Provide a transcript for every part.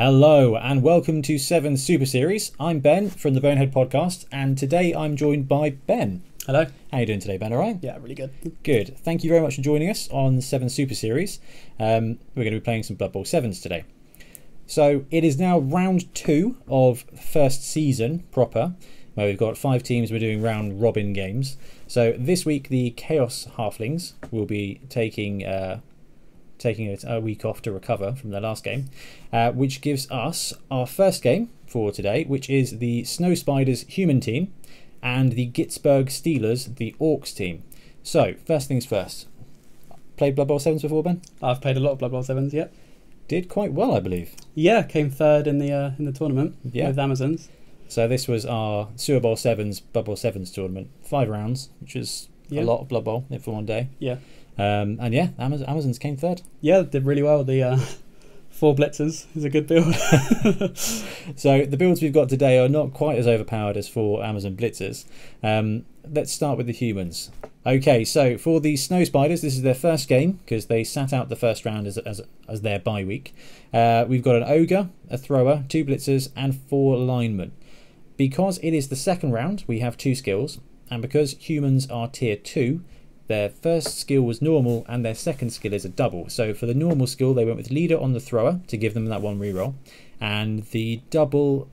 Hello and welcome to Sevens Super Series. I'm Ben from the Bonehead Podcast, and today I'm joined by Ben. Hello. How are you doing today, Ben? All right? Yeah, really good. Good. Thank you very much for joining us on Sevens Super Series. Um, we're going to be playing some Blood Bowl Sevens today. So it is now round two of first season proper, where we've got five teams. We're doing round robin games. So this week the Chaos Halflings will be taking uh, taking a, a week off to recover from their last game, uh, which gives us our first game for today, which is the Snow Spiders human team and the Gitzberg Steelaz, the Orcs team. So, first things first. Played Blood Bowl 7s before, Ben? I've played a lot of Blood Bowl Sevens. Yep. Did quite well, I believe. Yeah, came third in the uh, in the tournament Yeah. with Amazons. So, this was our Sewer Bowl 7s, Blood Bowl 7s tournament. Five rounds, which is Yeah. a lot of Blood Bowl for one day. Yeah. Um, and yeah, Amaz- Amazons came third. Yeah, did really well. The uh, four blitzers is a good build. So the builds we've got today are not quite as overpowered as for Amazon Blitzers. Um, let's start with the humans. Okay, so for the Snow Spiders, this is their first game because they sat out the first round as, as, as their bye week. Uh, we've got an Ogre, a Thrower, two Blitzers, and four Linemen. Because it is the second round, we have two skills, and because humans are tier 2, their first skill was normal and their second skill is a double. So for the normal skill, they went with Leader on the Thrower to give them that one reroll and the double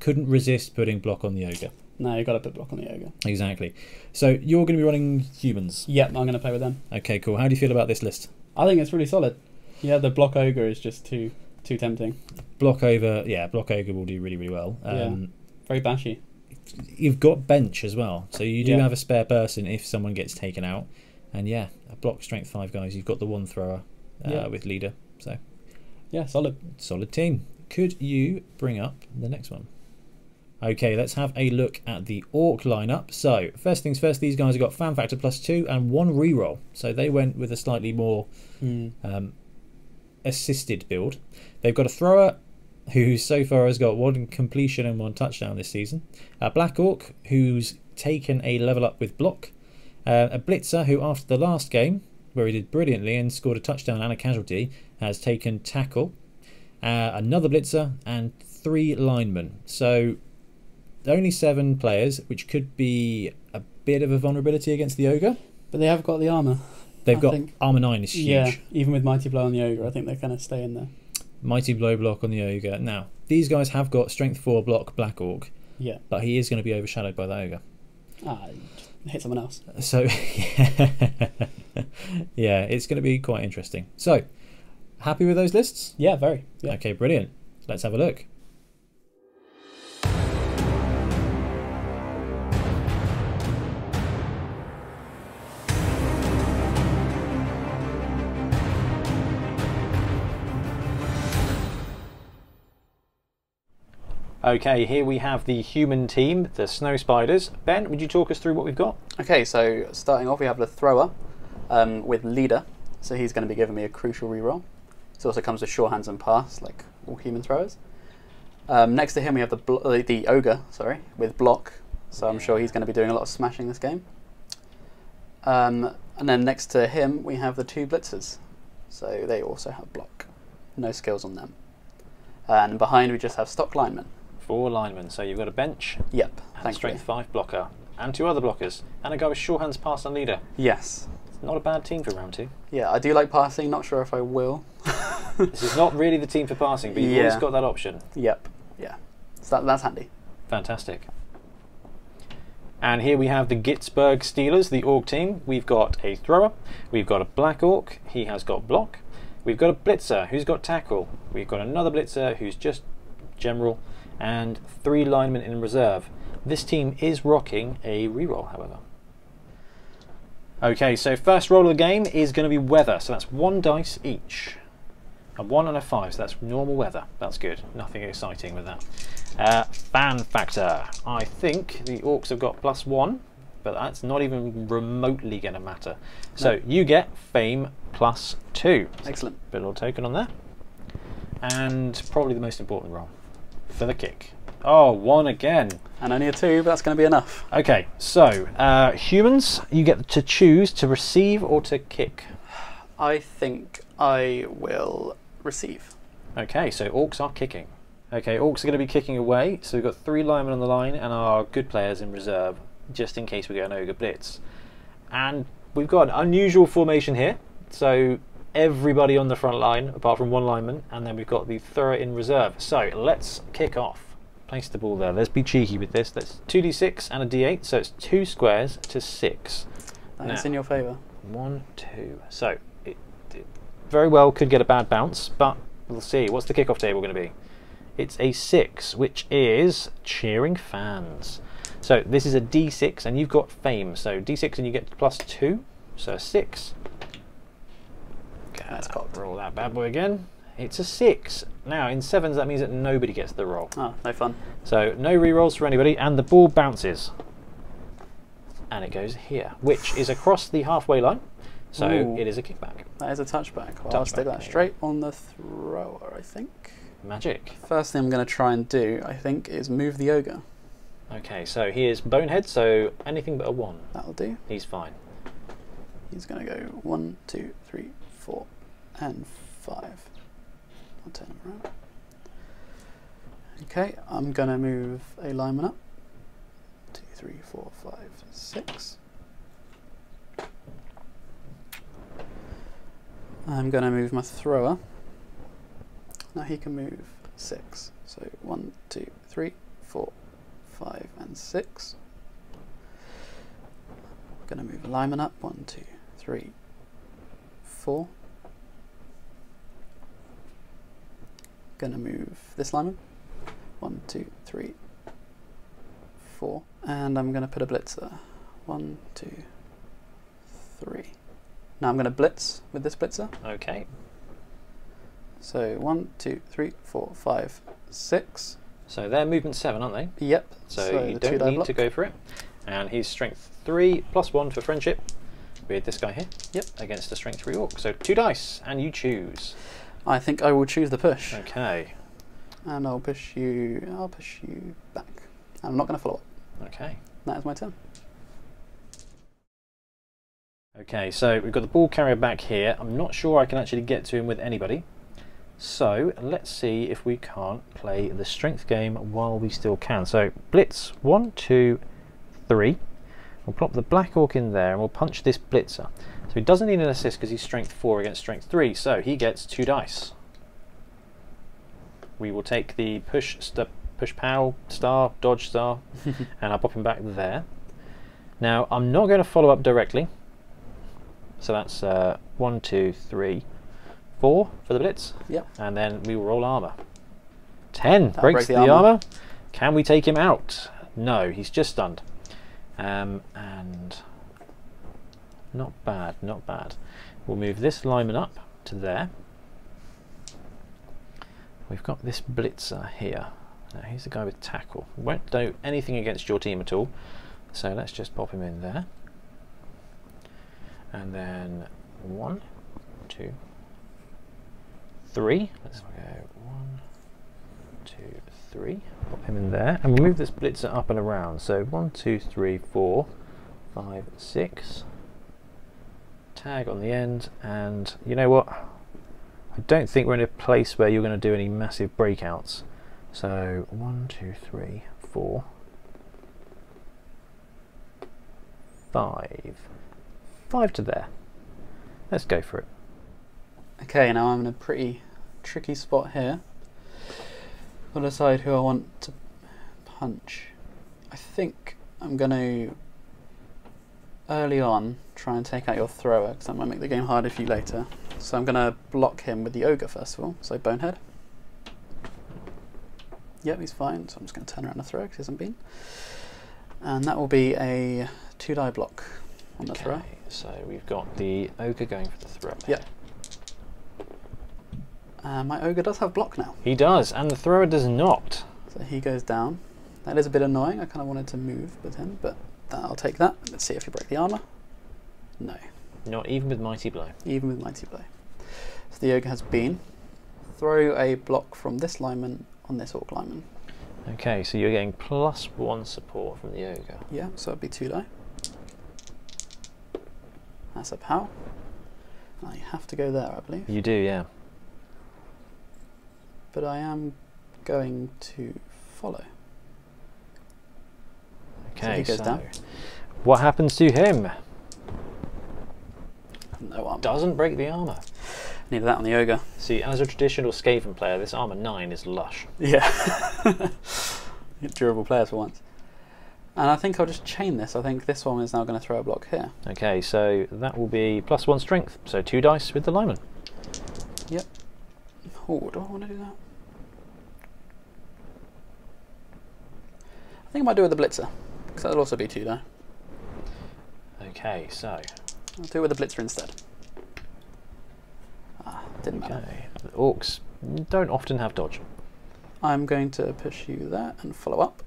couldn't resist putting block on the ogre. no, you've got to put block on the ogre. Exactly. So you're going to be running humans. Yep, I'm going to play with them. Okay, cool. How do you feel about this list? I think it's really solid. Yeah, the block ogre is just too too tempting. Block ogre, yeah, block ogre will do really, really well. Um, Very bashy. You've got bench as well, so you do Yeah. have a spare person if someone gets taken out. And yeah, a block strength five guys. You've got the one thrower uh, Yeah. with leader, so Yeah, solid. solid team. Could you bring up the next one? Okay, let's have a look at the Orc lineup. So, first things first, these guys have got fan factor plus two and one reroll. So they went with a slightly more Hmm. um, assisted build. They've got a thrower who so far has got one completion and one touchdown this season. A Black Orc who's taken a level up with block. Uh, a Blitzer who, after the last game, where he did brilliantly and scored a touchdown and a casualty, has taken tackle. Uh, another Blitzer and three linemen. So only seven players, which could be a bit of a vulnerability against the Ogre. But they have got the armor. They've I got think- armor nine is huge. Yeah, even with mighty blow on the ogre, I think they're going to stay in there. Mighty blow block on the ogre. Now these guys have got strength four block black orc, Yeah. but he is going to be overshadowed by the ogre. Ah, hit someone else. So yeah, it's going to be quite interesting. So happy with those lists? Yeah, very. Yeah. Okay, brilliant. Let's have a look. Okay, here we have the human team, the Snow Spiders. Ben, would you talk us through what we've got? Okay, so starting off, we have the thrower um, with leader. So he's going to be giving me a crucial reroll. This also comes with sure hands and pass, like all human throwers. Um, next to him, we have the uh, the ogre, sorry, with block. So I'm sure he's going to be doing a lot of smashing this game. Um, and then next to him, we have the two blitzers. So they also have block. No skills on them. And behind, we just have stock linemen. Four linemen. So you've got a bench, Yep, and thank strength you. five blocker, and two other blockers, and a guy with sure hands, pass, and leader. Yes. Not a bad team for round two. Yeah, I do like passing. Not sure if I will. This is not really the team for passing, but you've always got that option. Yep. Yeah. So that, that's handy. Fantastic. And here we have the Gitzberg Steelaz, the Orc team. We've got a thrower, we've got a black Orc, he has got block. We've got a blitzer who's got tackle. We've got another blitzer who's just general, and three linemen in reserve. This team is rocking a reroll, however. Okay, so first roll of the game is going to be weather, so that's one dice each. A one and a five, so that's normal weather. That's good. Nothing exciting with that. Uh, fan factor. I think the orcs have got plus one, but that's not even remotely going to matter. So you get fame plus two. Excellent. Bit little token on there. And probably the most important roll for the kick. Oh, one again. And only a two, but that's going to be enough. Okay, so uh, humans, you get to choose to receive or to kick. I think I will receive. Okay, so orcs are kicking. Okay, orcs are going to be kicking away. So we've got three linemen on the line and our good players in reserve, just in case we get an ogre blitz. And we've got an unusual formation here. So everybody on the front line, apart from one lineman, and then we've got the thrower in reserve. So let's kick off. Place the ball there. Let's be cheeky with this. That's 2d6 and a d8, so it's two squares to six. That's in your favour. One, two. So it, it very well could get a bad bounce, but we'll see. What's the kickoff table going to be? It's a six, which is cheering fans. So this is a D6, and you've got fame. So D6, and you get plus two. So a six. That's Uh, cocked. Roll that bad boy again. It's a six. Now in sevens, that means that nobody gets the roll. Oh, no fun. So no re-rolls for anybody, and the ball bounces. And it goes here, which is across the halfway line. So Ooh. it is a kickback. That is a touchback. Well, I'll stick that straight on the thrower, I think. Magic. First thing I'm going to try and do, I think, is move the ogre. Okay, so he is bonehead, so anything but a one. That'll do. He's fine. He's going to go one, two, three, four, and five. I'll turn them around. Okay, I'm going to move a lineman up. Two, three, four, five, six. I'm going to move my thrower. Now he can move six. So one, two, three, four, five, and six. I'm going to move a lineman up. One, two, three, four. Going to move this lineman. One, two, three, four. And I'm going to put a blitzer. One, two, three. Now I'm going to blitz with this blitzer. Okay, So one, two, three, four, five, six. so they're movement seven, aren't they? Yep. So, you don't need to go for it. And he's strength three plus one for friendship with this guy here. Yep. Against a strength three orc. So two dice, and you choose. I think I will choose the push, Okay. and I'll push you. I'll push you back. I'm not going to follow up. Okay. That is my turn. Okay, so we've got the ball carrier back here. I'm not sure I can actually get to him with anybody. So let's see if we can't play the strength game while we still can. So blitz, one, two, three. We'll plop the black orc in there and we'll punch this blitzer. So he doesn't need an assist because he's strength four against strength three. So he gets two dice. We will take the push, st push pow star, dodge star, and I'll pop him back there. Now I'm not going to follow up directly. So that's uh, one, two, three, four for the blitz, Yep. and then we will roll armor. Ten That'll breaks break the the, armor. armor. Can we take him out? No, he's just stunned. Um, and not bad, not bad. We'll move this lineman up to there. We've got this blitzer here. Now he's the guy with tackle. Won't do anything against your team at all. So let's just pop him in there. And then one, two, three. Let's go one, two, three. Pop him in there. And we'll move this blitzer up and around. So one, two, three, four, five, six. Tag on the end. And you know what? I don't think we're in a place where you're going to do any massive breakouts. So one, two, three, four, five, five to there. Let's go for it. Okay, now I'm in a pretty tricky spot here. I'll decide who I want to punch. I think I'm going to early on try and take out your thrower because that might make the game harder for you later. So I'm going to block him with the ogre first of all. So bonehead. Yep, he's fine. So I'm just going to turn around the thrower because he hasn't been. And that will be a two die block on the thrower. Okay, so we've got the ogre going for the throw. Yep. Uh, my ogre does have block now. He does, and the thrower does not. So he goes down. That is a bit annoying. I kind of wanted to move with him, but I'll take that. Let's see if you break the armor. No, Not even with mighty blow. even with mighty blow. So the ogre has been. Throw a block from this lineman on this orc lineman. Okay, so you're getting plus one support from the ogre. Yeah, so it'd be two die. That's a pow. I have to go there, I believe. You do, yeah. But I am going to follow. Okay, he goes so down. what happens to him? No armor. Doesn't break the armor. Neither that on the ogre. See, as a traditional Skaven player, this armor 9 is lush. Yeah. Durable players for once. And I think I'll just chain this. I think this one is now going to throw a block here. Okay, so that will be plus 1 strength, so 2 dice with the lineman. Yep. Oh, do I want to do that? Think I might do it with the blitzer. Because that'll also be two die. Okay, so, I'll do it with the blitzer instead. Ah, didn't matter. okay. The orcs don't often have dodge. I'm going to push you there and follow up.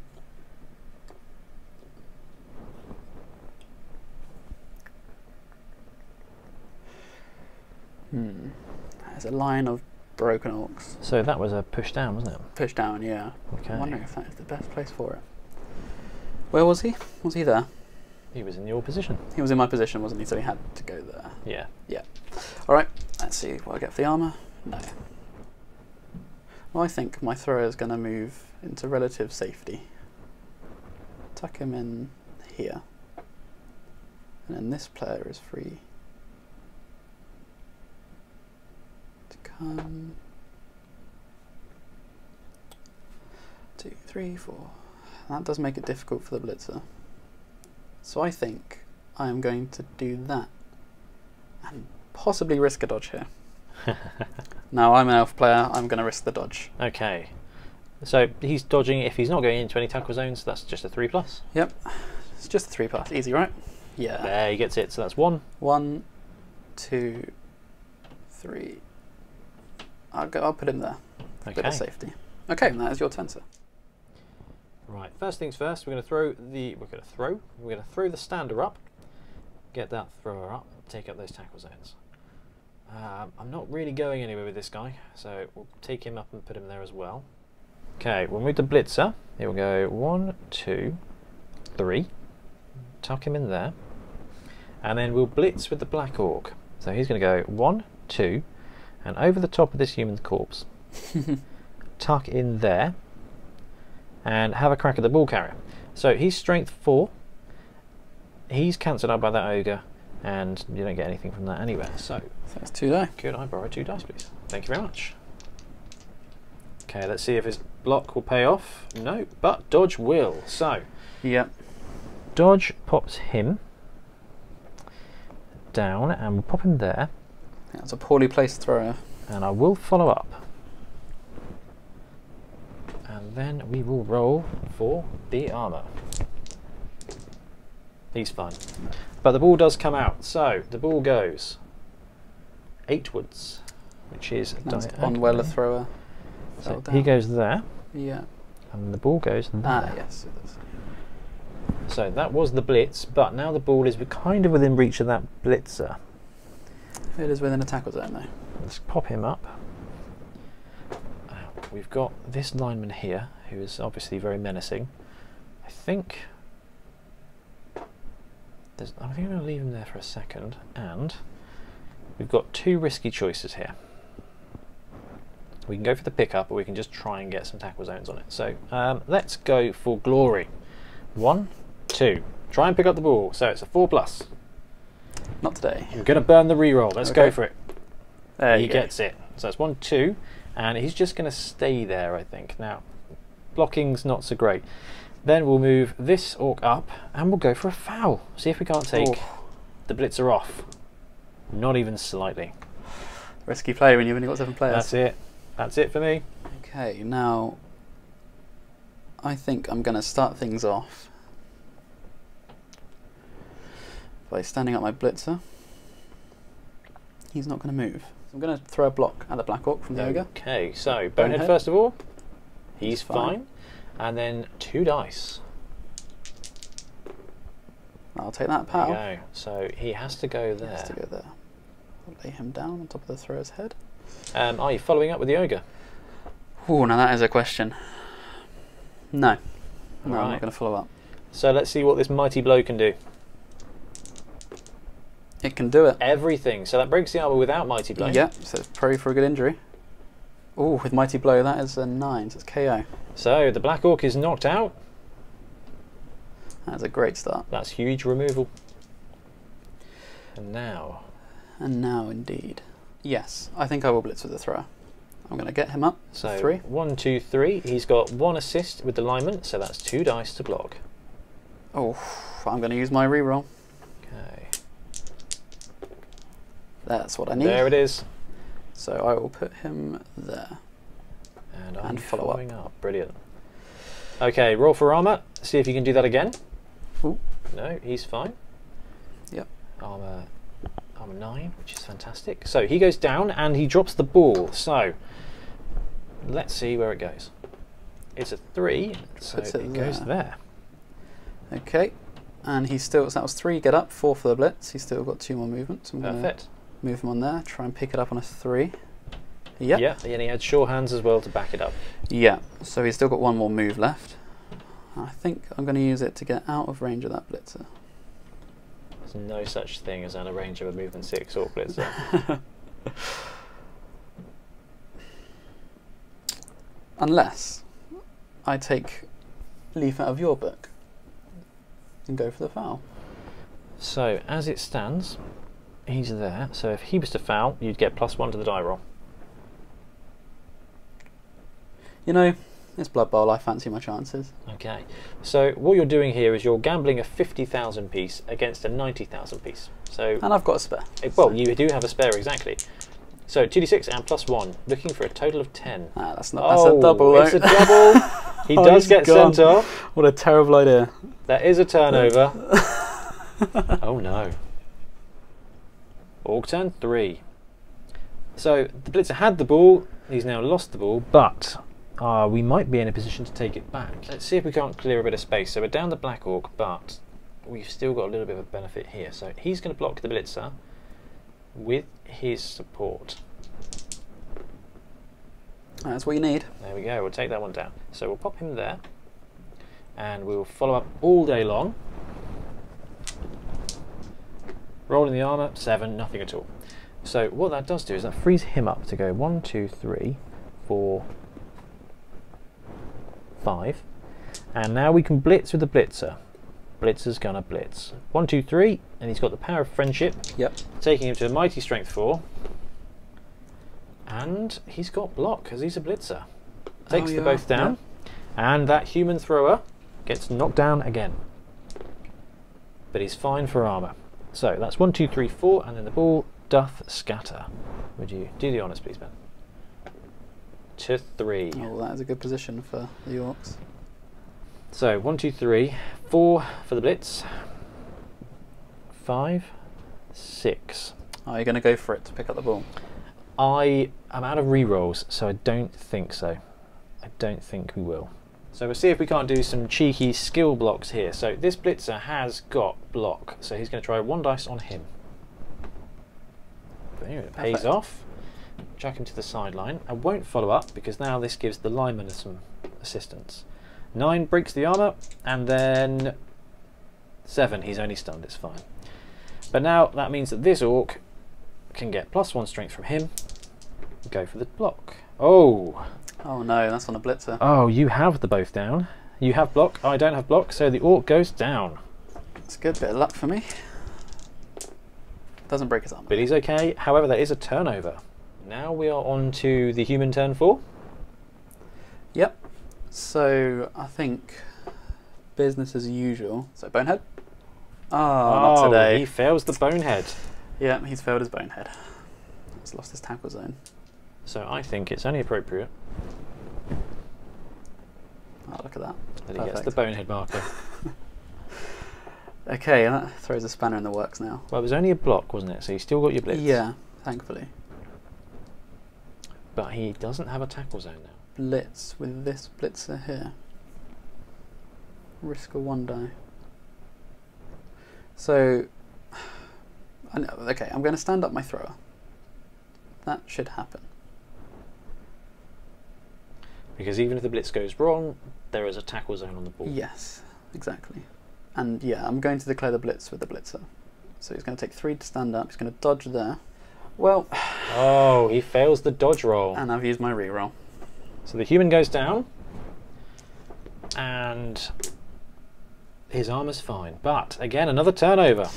Hmm. There's a line of broken orcs. So that was a push down, wasn't it? Push down, yeah. Okay. I'm wondering if that is the best place for it. Where was he? Was he there? He was in your position. He was in my position, wasn't he? So he had to go there. Yeah. Yeah. Alright, let's see what I get for the armour. No. Well, I think my thrower is going to move into relative safety. Tuck him in here. And then this player is free to come. Two, three, four. That does make it difficult for the blitzer. So I think I am going to do that and possibly risk a dodge here. now I'm an elf player, I'm going to risk the dodge. Okay. So he's dodging if he's not going into any tackle zones, that's just a 3 plus. Yep, it's just a three plus. easy, right? Yeah. There, he gets it, so that's 1. One, two, three. I'll go. I'll put him there. for a Bit of safety. Okay, that is your turn, sir. Right, first things first, we're going to throw the we're going to throw we're going to throw the stander up, get that thrower up, take up those tackle zones. Um, I'm not really going anywhere with this guy, so we'll take him up and put him there as well. Okay, we'll move the blitzer. It will go one, two, three. Tuck him in there, and then we'll blitz with the black orc. So he's going to go one, two, and over the top of this human corpse. tuck in there and have a crack at the ball carrier. So he's strength four. He's cancelled out by that ogre, and you don't get anything from that anywhere. So that's two die. could I borrow two dice, please? Thank you very much. Okay, let's see if his block will pay off. No, but dodge will. So yeah, dodge pops him down, and we'll pop him there, That's a poorly placed thrower. and I will follow up. Then we will roll for the armour. He's fine. But the ball does come out. So the ball goes eightwards, which is on well a thrower. So he goes there, Yeah. and the ball goes there. Ah, yes, it. So that was the blitz, but now the ball is kind of within reach of that blitzer. It is within a tackle zone, though. Let's pop him up. We've got this lineman here, who is obviously very menacing. I think. There's, I think I'm going to leave him there for a second, and we've got two risky choices here. We can go for the pickup, or we can just try and get some tackle zones on it. So um, let's go for glory. One, two. Try and pick up the ball. So it's a four plus. Not today. I'm going to burn the reroll. Let's go for it There he you go. gets it. So that's one, two, and he's just going to stay there, I think. Now, blocking's not so great. Then we'll move this orc up, and we'll go for a foul. See if we can't take Oh. the blitzer off. Not even slightly. Risky play when you've only got seven players. That's it. That's it for me. Okay, now I think I'm going to start things off by standing up my blitzer. He's not going to move. I'm going to throw a block at the black orc from the ogre. Okay, so Bonehead Bonehead. first of all. He's, fine. fine. And then two dice. I'll take that There you go. So he has to go there. He has to there. go there. I'll lay him down on top of the thrower's head. Um, are you following up with the ogre? Oh, now that is a question. No. No, I'm not going to follow up. So let's see what this mighty blow can do. It can do it. Everything. So that breaks the armor without mighty blow. Yeah, so it's probably for a good injury. Oh, with Mighty Blow, that is a 9, so it's KO. So the Black Orc is knocked out. That's a great start. That's huge removal. And now, And now, indeed. Yes, I think I will blitz with the thrower. I'm going to get him up. so Three. one, two, three. He's got one assist with the lineman, so that's two dice to block. Oh, I'm going to use my reroll. Okay. That's what I need. There it is. So I will put him there. And And follow up. following up. Brilliant. Okay, roll for armor. See if you can do that again. Ooh. No, he's fine. Yep. Armor, armor nine, which is fantastic. So he goes down and he drops the ball. So let's see where it goes. It's a three, so Puts it it goes there. there. Okay. And he's still, so that was three get up, four for the blitz. He's still got two more movements. I'm Perfect. Move him on there, try and pick it up on a three. Yep. Yeah, and he had sure hands as well to back it up. Yeah, so he's still got one more move left. I think I'm going to use it to get out of range of that blitzer. There's no such thing as out of range of a movement six or blitzer. Unless I take leaf out of your book and go for the foul. so as it stands, he's there. So if he was to foul, you'd get plus one to the die roll. You know, it's Blood Bowl, I fancy my chances. Okay. So what you're doing here is you're gambling a 50,000 piece against a 90,000 piece. So, And I've got a spare. eh, well, you do have a spare exactly. So 2d6 and plus 1, looking for a total of 10. Ah, that's not that's a double It's a double. He Oh, does get gone. sent off. what a terrible idea. That is a turnover. oh no. Orc turn 3. So the Blitzer had the ball, he's now lost the ball, but uh, we might be in a position to take it back. Let's see if we can't clear a bit of space. So we're down the Black Orc, but we've still got a little bit of a benefit here. So he's going to block the Blitzer with his support. That's what you need. There we go, we'll take that one down. So we'll pop him there, and we'll follow up all day long. Rolling the armour, seven, nothing at all. So what that does do is that frees him up to go one, two, three, four, five. And now we can blitz with the blitzer. Blitzer's gonna blitz. One, two, three, and he's got the power of friendship, Yep. taking him to a mighty strength four. And he's got block because he's a blitzer. Takes Oh, the both down, and that human thrower gets knocked down again. But he's fine for armor. So that's one, two, three, four, and then the ball doth scatter. Would you do the honours, please, Ben? To three. Oh, that is a good position for the Yorks. So one, two, three, four for the blitz. Five, six. Are you're going to go for it to pick up the ball. I am out of rerolls, so I don't think so. I don't think we will. So we'll see if we can't do some cheeky skill blocks here. So this blitzer has got block, so he's going to try one dice on him. Boom, it pays Perfect. off. Chuck him to the sideline. I won't follow up because now this gives the lineman some assistance. Nine breaks the armor, and then seven. He's only stunned. It's fine. But now that means that this orc can get plus one strength from him. Go for the block. Oh, Oh no, that's on a blitzer. oh, you have the both down. You have block. I don't have block, so the orc goes down. It's a good bit of luck for me. Doesn't break his arm. But he's okay. However, that is a turnover. Now we are on to the human turn four. Yep. So I think business as usual. So bonehead. Ah, oh, not today. he fails the bonehead. Yeah, he's failed his bonehead. He's lost his tackle zone. So I think it's only appropriate Oh, look at that. that he gets the bonehead marker. Okay, that throws a spanner in the works now. well, it was only a block, wasn't it? So you still got your blitz. Yeah, thankfully. But he doesn't have a tackle zone now. Blitz with this blitzer here. Risk a one die. So, okay, I'm going to stand up my thrower. That should happen. Because even if the blitz goes wrong, there is a tackle zone on the ball. Yes, exactly. And yeah, I'm going to declare the blitz with the blitzer. So he's going to take three to stand up. He's going to dodge there. Well, Oh, he fails the dodge roll. and I've used my reroll. So the human goes down, and his armor's fine. But again, another turnover.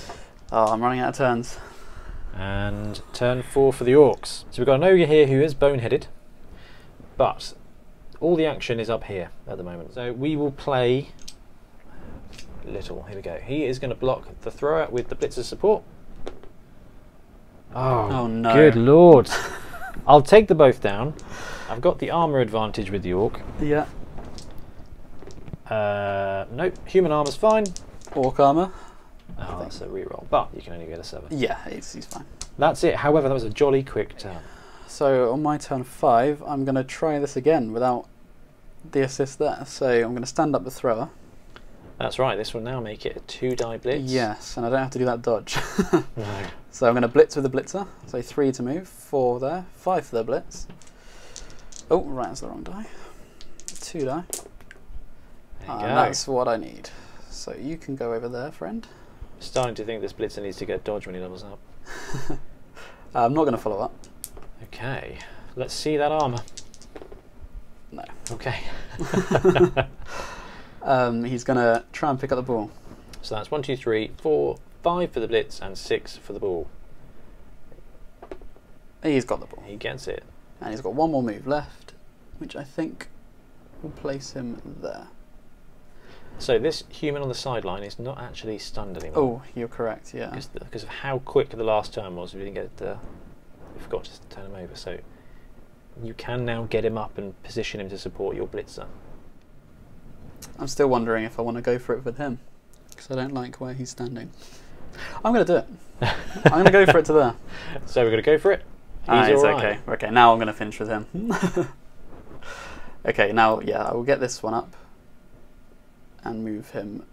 Oh, I'm running out of turns. And turn four for the orcs. So we've got an ogre here who is boneheaded, but all the action is up here at the moment. So we will play little. Here we go. He is going to block the thrower with the blitzer's support. Oh, Oh, no. Good lord. I'll take the both down. I've got the armor advantage with the orc. Yeah. Uh, nope, human armor's fine. Orc armor. Oh, that's a reroll, but you can only get a seven. Yeah, he's, he's fine. That's it. However, that was a jolly quick turn. So on my turn five, I'm going to try this again without the assist there. So I'm going to stand up the thrower. That's right. This will now make it a two die blitz. Yes, and I don't have to do that dodge. No. so I'm going to blitz with the blitzer. So three to move, four there, five for the blitz. Oh, right, that's the wrong die. Two die. There you Ah, go. that's what I need. So you can go over there, friend. I'm Starting to think this blitzer needs to get dodge when he levels up. Uh, I'm not going to follow up. Okay, let's see that armor. No. Okay. Um, he's going to try and pick up the ball. so that's one, two, three, four, five for the blitz, and six for the ball. He's got the ball. He gets it. And he's got one more move left, which I think will place him there. So this human on the sideline is not actually stunned anymore. Oh, you're correct, yeah. because of how quick the last turn was. We didn't get the, forgot to turn him over. So you can now get him up and position him to support your blitzer. I'm still wondering if I want to go for it with him, because I don't like where he's standing. I'm going to do it. I'm going to go for it to there. So we're going to go for it. He's Ah, it's all right. okay. Okay, now I'm going to finish with him. okay, now, yeah, I will get this one up and move him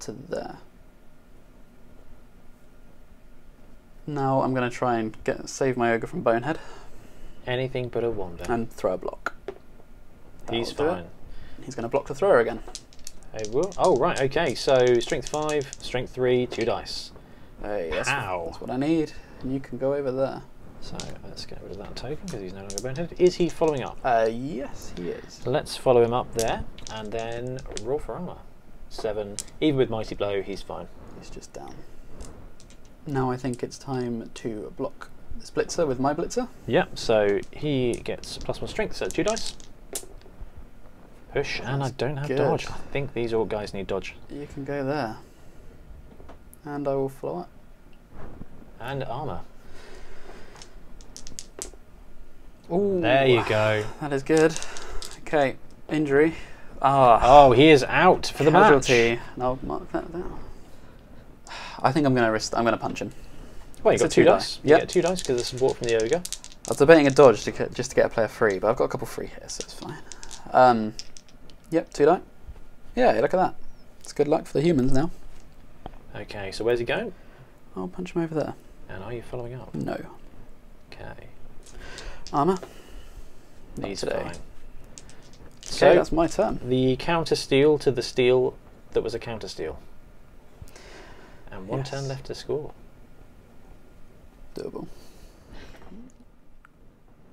to there. Now I'm going to try and get save my ogre from Bonehead Anything but a wonder. and throw a block. He's do it. fine. He's going to block the thrower again. I will. Oh right, okay. So strength five, strength three, two dice. Hey, that's, Pow. that's what I need. And you can go over there. So let's get rid of that token because he's no longer boneheaded. Is he following up? Uh, yes, he is. Let's follow him up there and then roll for armor. Seven. Even with mighty blow, he's fine. He's just down. Now I think it's time to block this blitzer with my blitzer. Yep. So he gets plus one strength, so two dice. Push, and I don't have good. dodge. I think these all guys need dodge. You can go there. And I will follow up. And armor. Ooh, There you go. That is good. Okay, injury. Ah, Oh, he is out for the casualty. match. And I'll mark that down. I think I'm gonna risk. I'm gonna punch him. Well, you got two two dice. die. You get two dice because of support from the ogre. I was debating a dodge to get, just to get a player free, but I've got a couple free here, so it's fine. Um, yep, two die. Yeah, look at that. It's good luck for the humans now. Okay, so where's he going? I'll punch him over there. And are you following up? No. Okay, Armor. Not he's today. fine. Okay, So that's my turn. the counter steal to the steal that was a counter steal. And one Yes. turn left to score. Doable.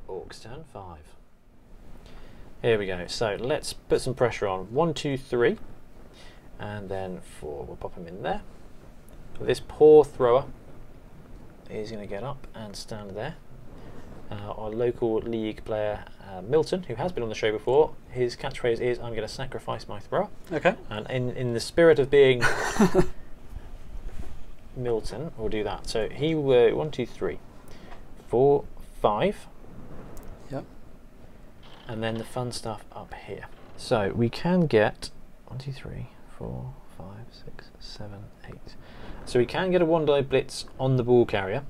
Orcs turn five. Here we go. So let's put some pressure on. One, two, three. And then four. We'll pop him in there. This poor thrower is going to get up and stand there. Uh, our local league player, uh, Milton, who has been on the show before, his catchphrase is I'm going to sacrifice my thrower. Okay. And in, in the spirit of being Milton, we'll do that. So he were one, two, three, four, five, Yep. and then the fun stuff up here. So we can get one, two, three, four, five, six, seven, eight. So we can get a one die blitz on the ball carrier,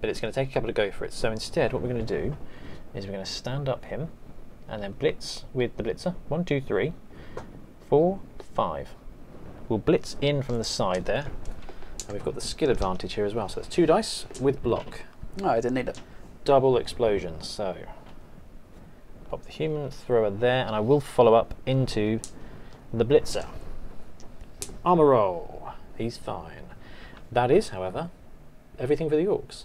but it's going to take a couple to go for it. So instead, what we're going to do is we're going to stand up him and then blitz with the blitzer. One, two, three, four, five. We'll blitz in from the side there, and we've got the skill advantage here as well. So it's two dice with block No, I didn't need it. double explosion. So pop the human thrower there, and I will follow up into the blitzer. Armor roll. He's fine. That is, however, everything for the orcs.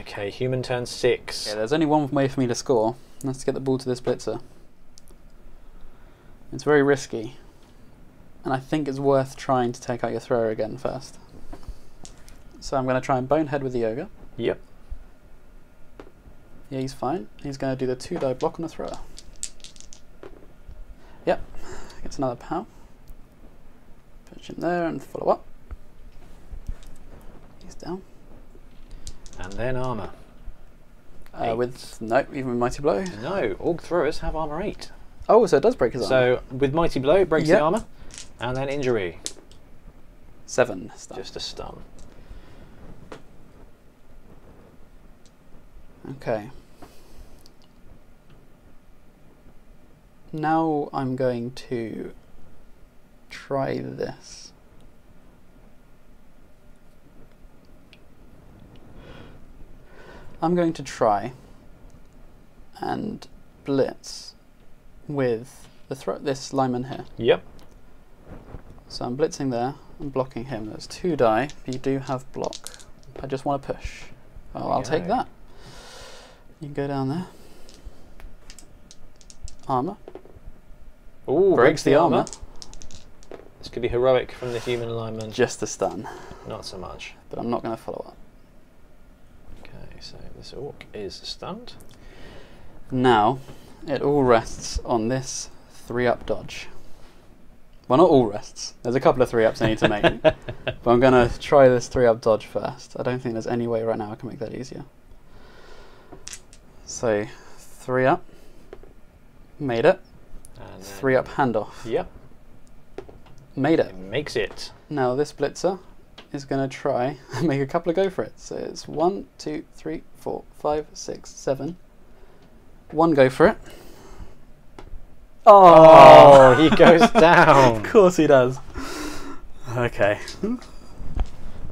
Okay, human turn six. Yeah, there's only one way for me to score. Let's get the ball to this blitzer. It's very risky. And I think it's worth trying to take out your thrower again first. So I'm going to try and bonehead with the ogre. Yep. Yeah, he's fine. He's going to do the two die block on the thrower. Yep. Gets another pow. Pitch him there and follow up. He's down. And then armor. Uh, with no, even with mighty blow. No, all throwers have armor eight. Oh, so it does break his arm. So with mighty blow, it breaks Yep. the armor, and then injury, seven. Stun. just a stun. Okay. Now I'm going to try this. I'm going to try and blitz with the this lineman here. Yep. So I'm blitzing there and blocking him. There's two die, but you do have block. I just want to push. Oh, I'll take that. You can go down there. Armor. Ooh, Breaks the armor. This could be heroic from the human lineman. Just a stun. Not so much. But I'm not going to follow up. Okay, so this orc is stunned. Now, it all rests on this three up dodge. Well, not all rests. There's a couple of three ups I need to make. but I'm going to try this three up dodge first. I don't think there's any way right now I can make that easier. So, three up. Made it. And Three up handoff. Yep. Made it. It makes it. Now this blitzer is going to try and make a couple of go for it. So it's one, two, three, four, five, six, seven. One go for it. Oh, oh, he goes down. of course he does. Okay.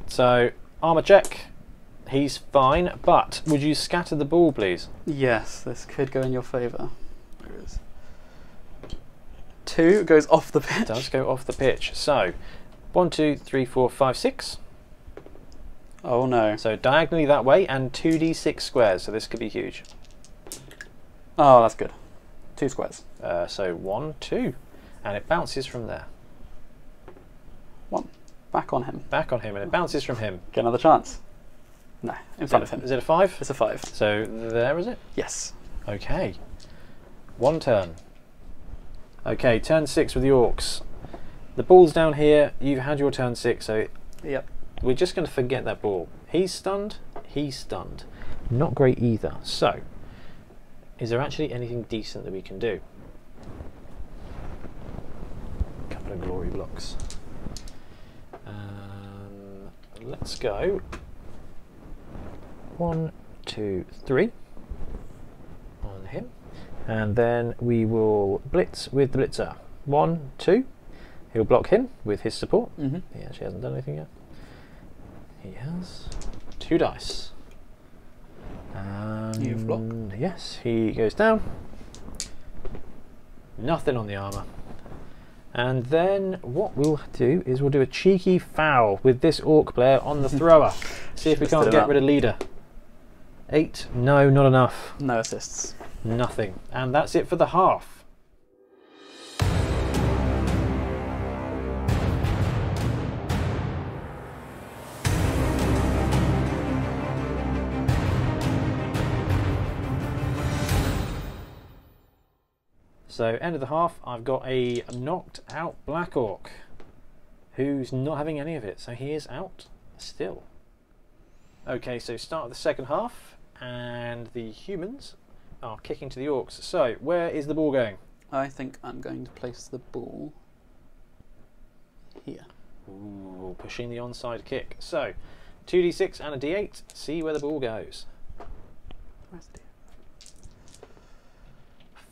So armor check. He's fine, but would you scatter the ball, please? Yes, this could go in your favour. Where is- Two goes off the pitch. Does go off the pitch. So one, two, three, four, five, six. Oh no. So diagonally that way, and two d six squares. So this could be huge. Oh, that's good. Two squares. Uh, so one, two, and it bounces from there. One. Back on him. Back on him, and it bounces from him. Get another chance. No, in Is front it- of him. Is it a five? It's a five. So there is it. Yes. Okay. One turn. Okay, turn six with the orcs. The ball's down here. You've had your turn six, so Yep. we're just going to forget that ball. He's stunned. He's stunned. Not great either. So, is there actually anything decent that we can do? A couple of glory blocks. Um, let's go. One, two, three on him. And then we will blitz with the blitzer. One, two. He'll block him with his support. Mm-hmm. He actually hasn't done anything yet. He has two dice. And You've blocked. Yes, he goes down. Nothing on the armour. And then what we'll do is we'll do a cheeky foul with this orc player on the thrower. See if we can't get up. rid of leader. Eight. No, not enough. No assists. Nothing. And that's it for the half. So, end of the half, I've got a knocked out Black Orc who's not having any of it, so he is out still. Okay, so start of the second half, and the humans are kicking to the orcs. So, where is the ball going? I think I'm going to place the ball here. Ooh, pushing the onside kick. So, 2d6 and a d8. See where the ball goes. Where's the-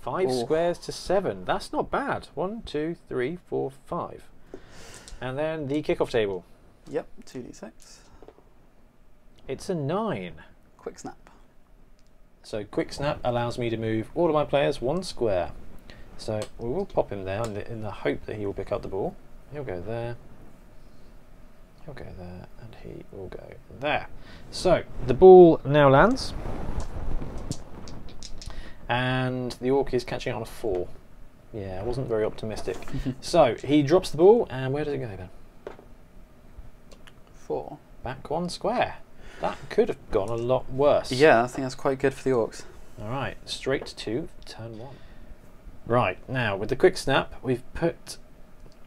Five Ooh. squares to seven. That's not bad. One, two, three, four, five. And then the kickoff table. Yep, 2d6. It's a nine. Quick snap. So quick snap allows me to move all of my players one square. So we will pop him there in the, in the hope that he will pick up the ball. He'll go there. He'll go there, and he will go there. So the ball now lands, and the orc is catching it on a four. Yeah, I wasn't very optimistic. so he drops the ball, and where does it go then? Four. Back one square. That could have gone a lot worse. Yeah, I think that's quite good for the orcs. All right, straight to turn one. Right now, with the quick snap, we've put.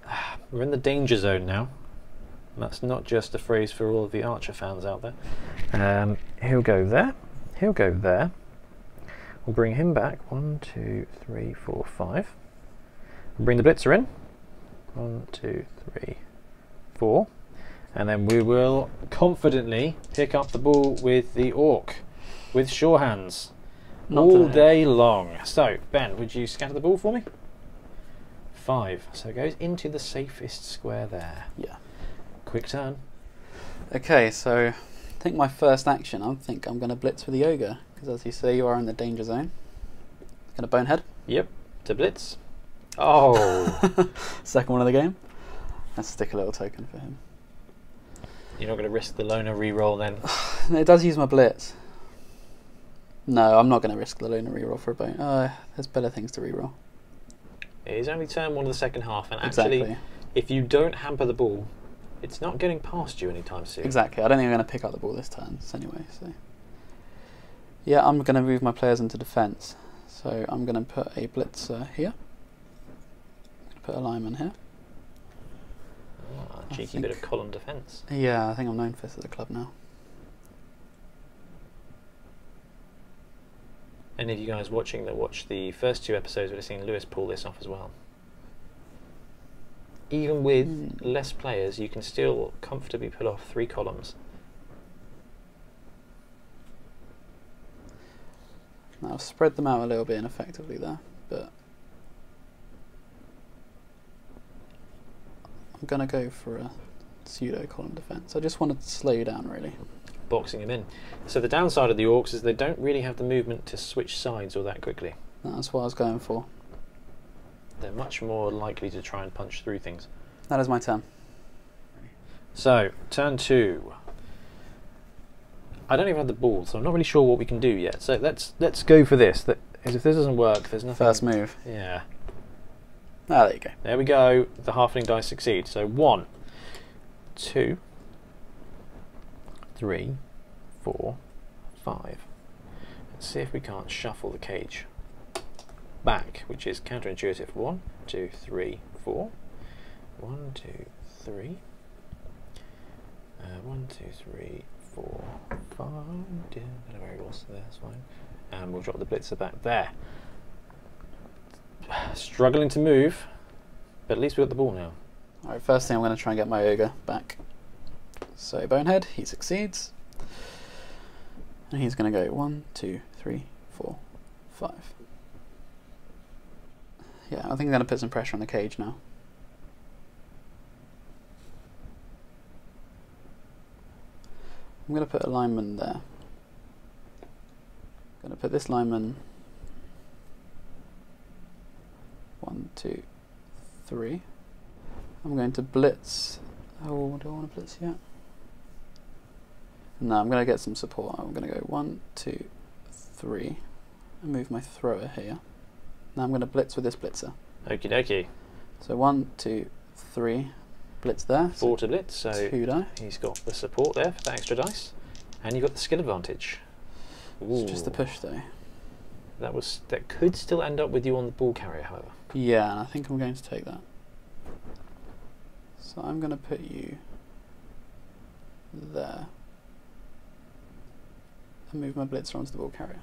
We're in the danger zone now. That's not just a phrase for all of the Archer fans out there. Um, he'll go there. He'll go there. We'll bring him back. One, two, three, four, five. We'll bring the blitzer in. One, two, three, four. And then we will confidently pick up the ball with the orc with sure hands Not all day long. So, Ben, would you scatter the ball for me? Five. So it goes into the safest square there. Yeah. Quick turn. Okay, so I think my first action, I think I'm going to blitz with the ogre because, as you say, you are in the danger zone. Going to bonehead. Yep. To blitz. Oh, Second one of the game. Let's stick a little token for him. you're not going to risk the loner re-roll then. It does use my blitz. No, I'm not going to risk the loner reroll for a bone. Uh, there's better things to reroll. It is only turn one of the second half, and actually, Exactly. if you don't hamper the ball, it's not getting past you anytime soon. Exactly. I don't think I'm going to pick up the ball this turn so anyway. So, yeah, I'm going to move my players into defence. So I'm going to put a blitzer here. Put a lineman here. Ah, cheeky bit of column defence. Yeah, I think I'm known for this at the club now. Any of you guys watching that watched the first two episodes would have seen Lewis pull this off as well. Even with Hmm. less players, you can still comfortably pull off three columns. I've spread them out a little bit ineffectively there, but I'm going to go for a pseudo column defence. I just wanted to slow you down really. boxing him in. So the downside of the orcs is they don't really have the movement to switch sides all that quickly. That's what I was going for. They're much more likely to try and punch through things. That is my turn. So turn two. I don't even have the ball, so I'm not really sure what we can do yet. So let's let's go for this. That is, if this doesn't work, there's nothing. First move. Yeah. Ah, there you go. There we go. The halfling dice succeed. So one, two, three, four, five. Let's see if we can't shuffle the cage back, which is counterintuitive. One, two, three, four. One, two, three. Uh, one, two, three, four, five. Yeah, better variables. There, that's fine. And we'll drop the blitzer back there. Struggling to move, but at least we've got the ball now. Alright, first thing I'm going to try and get my ogre back. So Bonehead, he succeeds. And he's going to go one, two, three, four, five. Yeah, I think I'm going to put some pressure on the cage now. I'm going to put a lineman there. I'm going to put this lineman. One, two, three. I'm going to blitz. Oh, do I want to blitz yet? No, I'm going to get some support. I'm going to go one, two, three. And move my thrower here. Now I'm going to blitz with this blitzer. Okie dokie. So one, two, three. Blitz there. Four to blitz, so he's got the support there for that extra dice. And you've got the skill advantage. It's just a Ooh. push though. That was that could still end up with you on the ball carrier, however. Yeah, and I think I'm going to take that. So I'm going to put you there. And move my blitzer onto the ball carrier.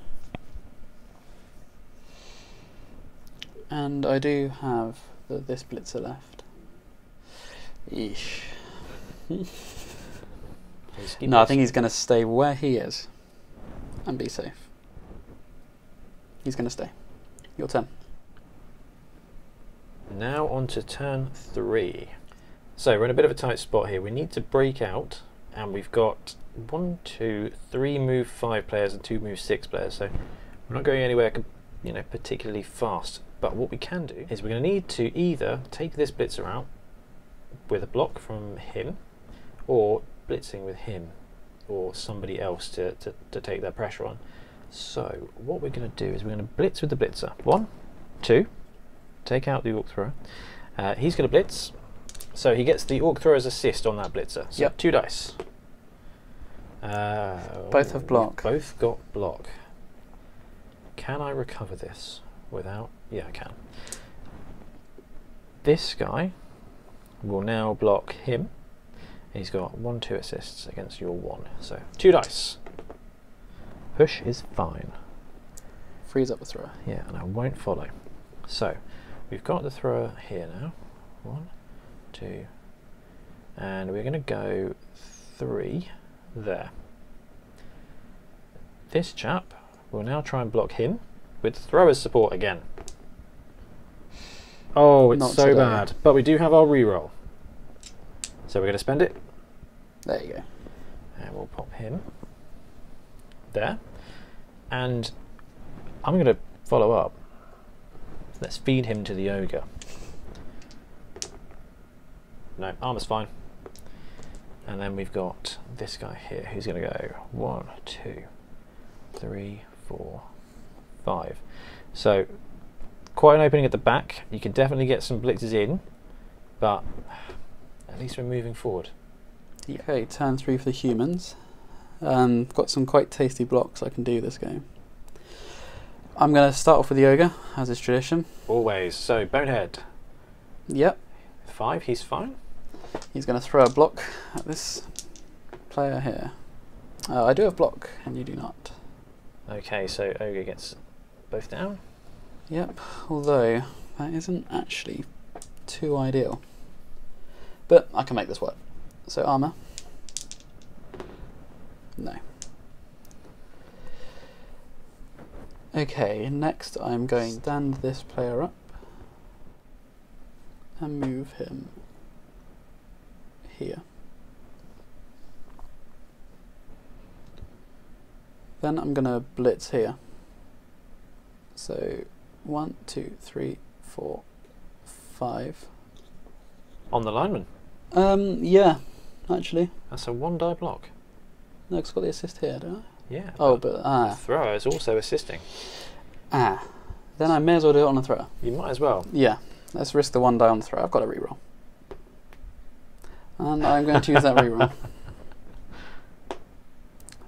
And I do have the, this blitzer left. No, I think he's going to stay where he is and be safe. He's going to stay. Your turn. Now on to turn three. So we're in a bit of a tight spot here. We need to break out, and we've got one, two, three move five players and two move six players. So we're not going anywhere, you know, particularly fast. But what we can do is we're going to need to either take this blitzer out with a block from him, or blitzing with him or somebody else to, to, to take that pressure on. So what we're going to do is we're going to blitz with the blitzer. One, two, take out the Orc Thrower. Uh, he's going to blitz, so he gets the Orc Thrower's assist on that blitzer. So Yep. two dice. Uh, Both have block. Both got block. Can I recover this without? Yeah, I can. This guy will now block him. He's got one, two assists against your one. So two dice. Push is fine. Freeze up the thrower. Yeah, and I won't follow. So we've got the thrower here now. One, two, and we're going to go three there. This chap will now try and block him with thrower's support again. Oh, oh it's Not so today. bad. But we do have our reroll. So we're going to spend it, There you go. and we'll pop him there. And I'm going to follow up. Let's feed him to the ogre. No, armor's fine. And then we've got this guy here who's going to go one, two, three, four, five. So, quite an opening at the back. You can definitely get some blitzes in, but at least we're moving forward. Okay, turn three for the humans. Um, I've got some quite tasty blocks I can do this game. I'm going to start off with the ogre, as is tradition. Always. So, Bonehead, Yep, five, he's fine. he's going to throw a block at this player here. Uh, I do have block, and you do not. Okay, so Ogre gets both down. Yep, although that isn't actually too ideal. But I can make this work. So armor. No. Okay, next I'm going to stand this player up and move him here. Then I'm going to blitz here. So one, two, three, four, five. On the lineman. Um, yeah, actually. That's a one die block. No, I've got the assist here, don't I? Yeah. Oh, but the ah, thrower is also assisting. ah. Then I may as well do it on the thrower. You might as well. Yeah, let's risk the one die on the thrower. I've got a reroll. And I'm going to use that reroll.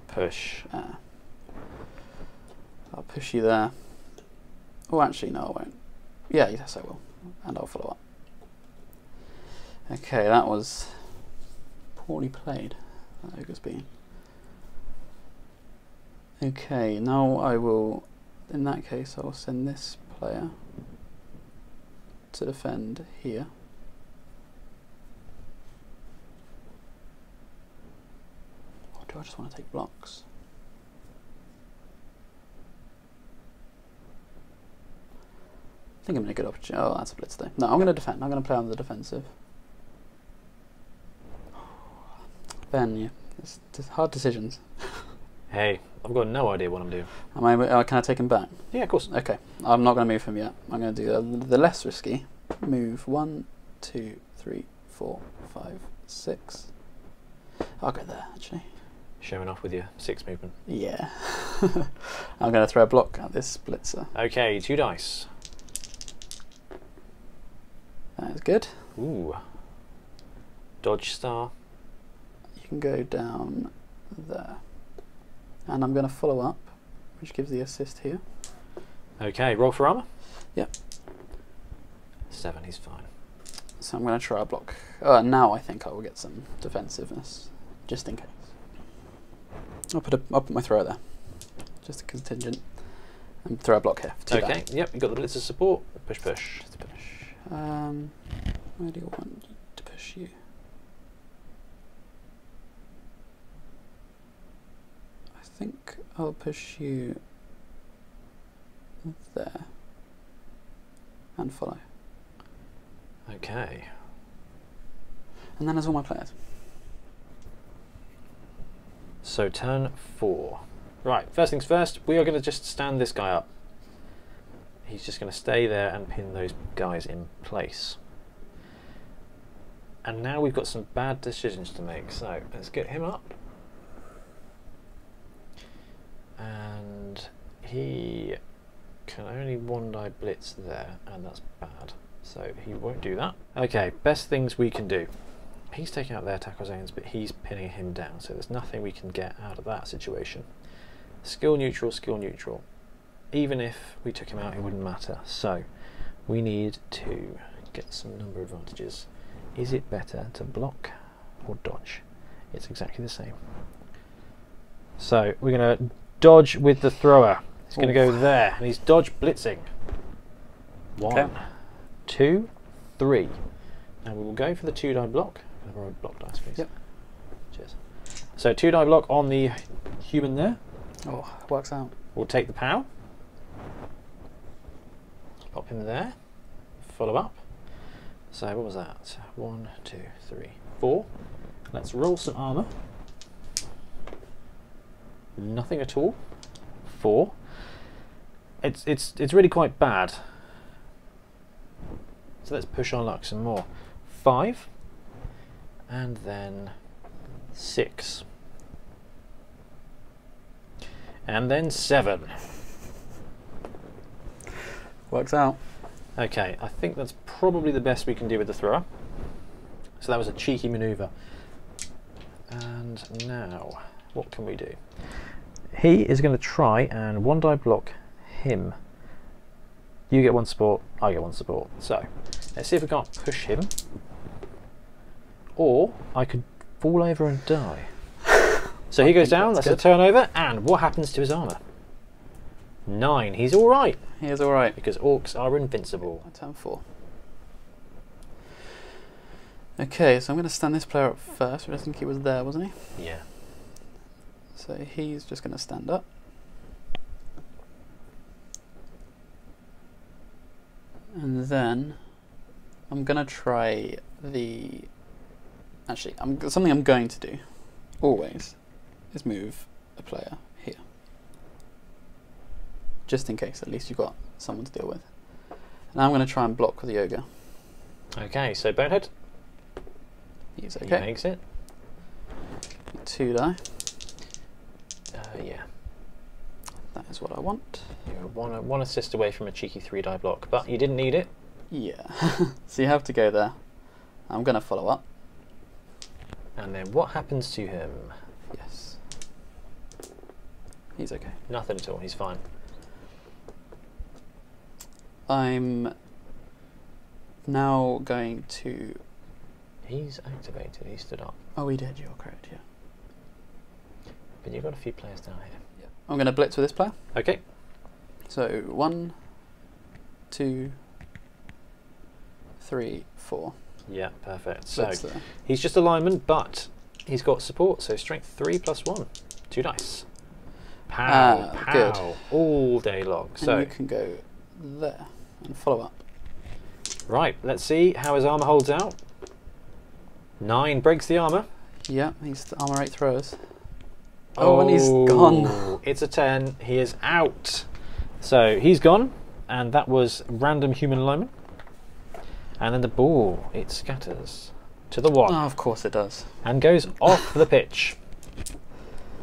Push. Ah. I'll push you there. Oh, actually, no, I won't. Yeah, yes, I will. And I'll follow up. Okay, that was poorly played. That ogre's been. Okay, now I will. In that case, I will send this player to defend here. Or do I just want to take blocks? I think I'm in a good opportunity. Oh, that's a blitz though. No, I'm going to defend. I'm going to play on the defensive. Ben, yeah, it's just hard decisions. Hey, I've got no idea what I'm doing. Am I? Uh, can I take him back? Yeah, of course. Okay, I'm not going to move him yet. I'm going to do the, the less risky move. One, two, three, four, five, six. I'll go there actually. Showing off with your six movement. Yeah. I'm going to throw a block at this blitzer. Okay, two dice. That is good. Ooh. Dodge star. Can go down there. And I'm going to follow up, which gives the assist here. Okay, roll for armor. Yep. Seven, he's fine. So I'm going to try a block. Uh, now I think I will get some defensiveness, just in case. I'll put a, I'll put my throw there, just a contingent, and throw a block here. Okay, bad. yep, you got the blitzer support. Push, push. Push. Um, where do you want to push you? I think I'll push you there and follow. Okay. And then there's all my players. So turn four. Right, first things first, we are going to just stand this guy up. He's just going to stay there and pin those guys in place. And now we've got some bad decisions to make. So let's get him up. And he can only one die blitz there, and that's bad. So he won't do that. Okay, best things we can do. He's taking out their tackle zones, but he's pinning him down, so there's nothing we can get out of that situation. Skill neutral, skill neutral. Even if we took him out, it wouldn't matter. So we need to get some number advantages. Is it better to block or dodge? It's exactly the same. So we're going to dodge with the thrower. He's going to go there, and he's dodge blitzing. One, Okay. two, three. And we will go for the two die block. Can I borrow a block dice, please? Yep. Cheers. So two die block on the human there. Oh, works out. We'll take the POW. Pop him there. Follow up. So what was that? One, two, three, four. Let's roll some armour. Nothing at all. Four. It's it's it's really quite bad. So let's push our luck some more. Five. And then six. And then seven. Works out. Okay, I think that's probably the best we can do with the thrower. So that was a cheeky manoeuvre. And now, what can we do? He is going to try and one die block him. You get one support, I get one support. So, let's see if we can't push him. Or I could fall over and die. So he goes down, that's that's, a turnover, and what happens to his armour? Nine. He's alright He is alright. because orcs are invincible. I Turn four. Okay, so I'm going to stand this player up first, which I think he was there, wasn't he? Yeah. So he's just going to stand up. And then I'm going to try the. Actually, I'm, something I'm going to do, always, is move a player here. Just in case, at least you've got someone to deal with. And I'm going to try and block the ogre. Okay, so Bonehead, He's okay. he makes it. Two die. Yeah, That is what I want. you're one, one assist away from a cheeky three die block, but you didn't need it. Yeah. so you have to go there. I'm going to follow up. And then what happens to him? Yes. He's okay. Nothing at all, he's fine. I'm now going to. He's activated, he stood up. Oh, he did. You're correct. Yeah. But you've got a few players down here. I'm going to blitz with this player. Okay, So one, two, three, four. yeah, perfect. So Blitz he's just a lineman, but he's got support, so strength three plus one. Two dice. Pow, Ah, pow, good. all day long. And So, you can go there and follow up. right, let's see how his armour holds out. Nine breaks the armour. Yeah, he's the armor eight throws. Oh, and he's gone. Oh, It's a 10. He is out. So he's gone, and that was random human alignment. And then the ball, it scatters to the one Oh, of course it does. and goes off the pitch.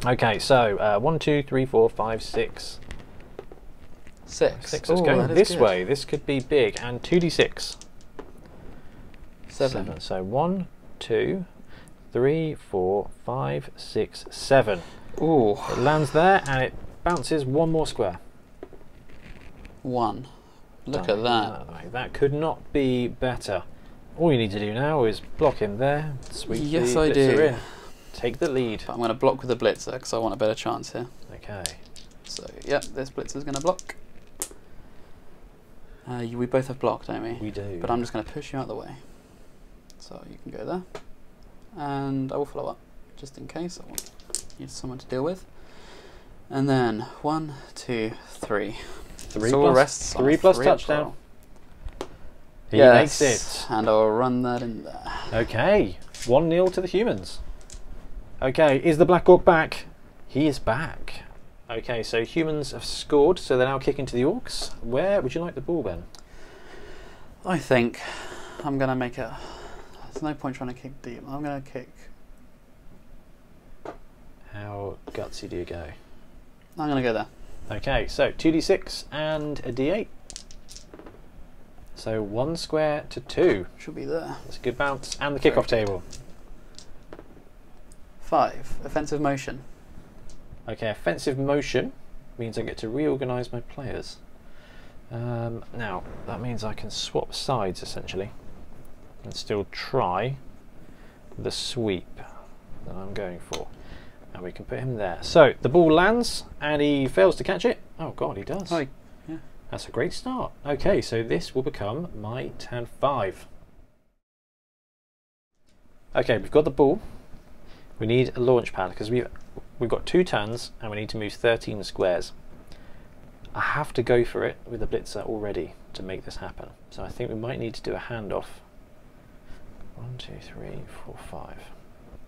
Okay, so uh, one, two, three, four, five, six. Six. Six. Let's Ooh, go this good. way. This could be big. And 2d6. Seven. So one, two, three, four, five, six, seven. Ooh, It lands there and it bounces one more square. one. Look at that. That, that could not be better. All you need to do now is block him there. Sweep Yes, the I do. in. Take the lead. But I'm going to block with the blitzer because I want a better chance here. Okay. So, yep, this blitzer's going to block. Uh, you, we both have block, don't we? We do. But I'm just going to push you out of the way. So you can go there. And I will follow up, just in case. I want need someone to deal with. And then, one, two, three. three So plus, rests on a three plus three touchdown. He yes, makes it. And I'll run that in there. Okay. 1 nil to the humans. Okay, is the Black Orc back? He is back. Okay, so humans have scored, so they're now kicking to the orcs. Where would you like the ball, Ben? I think I'm going to make it There's no point trying to kick deep. I'm going to kick. How gutsy do you go? I'm going to go there. Okay, so 2d6 and a d8. So one square to two. Should be there. That's a good bounce. And the kickoff table. Five. Offensive motion. Okay, offensive motion means I get to reorganise my players. Um, now, that means I can swap sides essentially and still try the sweep that I'm going for. And we can put him there. So the ball lands and he fails to catch it. Oh god, he does. Oh, yeah. That's a great start. Okay, so this will become my turn five. Okay, we've got the ball. We need a launch pad because we've we've got two turns and we need to move 13 squares. I have to go for it with the blitzer already to make this happen. So I think we might need to do a handoff. One, two, three, four, five.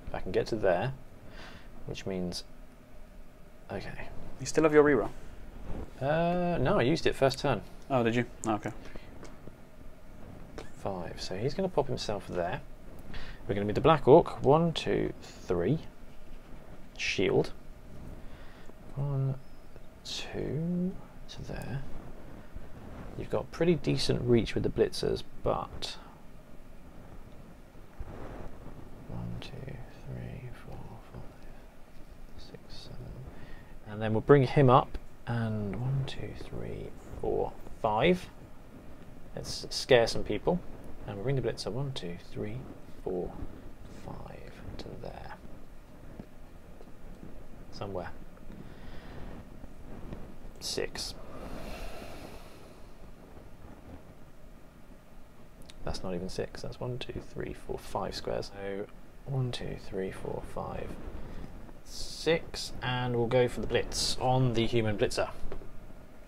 If I can get to there, which means okay. You still have your reroll? Uh, no, I used it first turn. Oh, did you? Oh, okay. Five. So he's going to pop himself there. We're going to be the Black Orc. One, two, three. Shield. One, two to there. You've got pretty decent reach with the blitzers, but one, two, three, four, five, six, seven, and then we'll bring him up. And one, two, three, four, five. Let's scare some people. And we'll bring the blitzer. One, two, three, four, five to there. Somewhere. Six. That's not even six. That's one, two, three, four, five squares. So one, two, three, four, five, six, and we'll go for the blitz on the human blitzer.